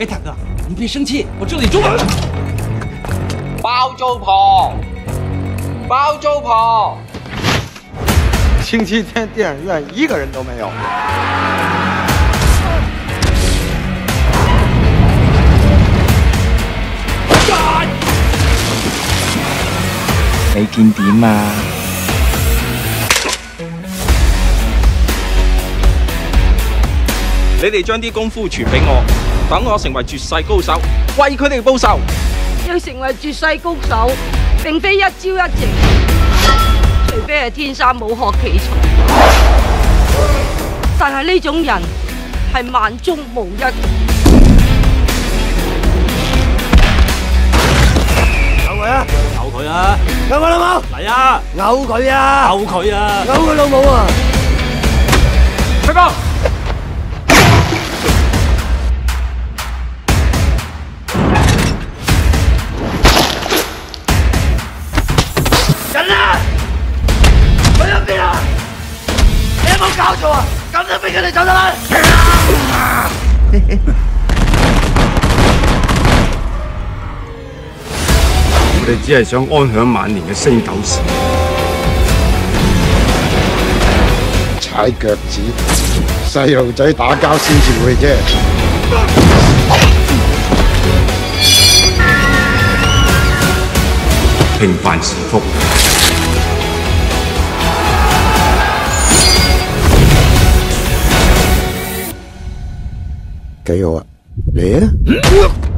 哎，大哥，你别生气，我这里中了。包租婆，包租婆，星期天电影院一个人都没有。你見點啊？你哋將啲功夫傳俾我，等我成為絕世高手，為佢哋報仇。要成為絕世高手，並非一朝一夕，除非係天生武學奇才。但係呢種人係萬中無一。咬佢啊！咬佢啊！咬佢老母？嚟啊！咬佢啊！咬佢啊！咬佢老母啊！出哥。搞錯啊？咁都俾佢哋走得啦！我哋只係想安享晚年嘅星斗士。踩腳趾，細路仔打交先至會啫。平凡是福。幾好啊！嚟啊！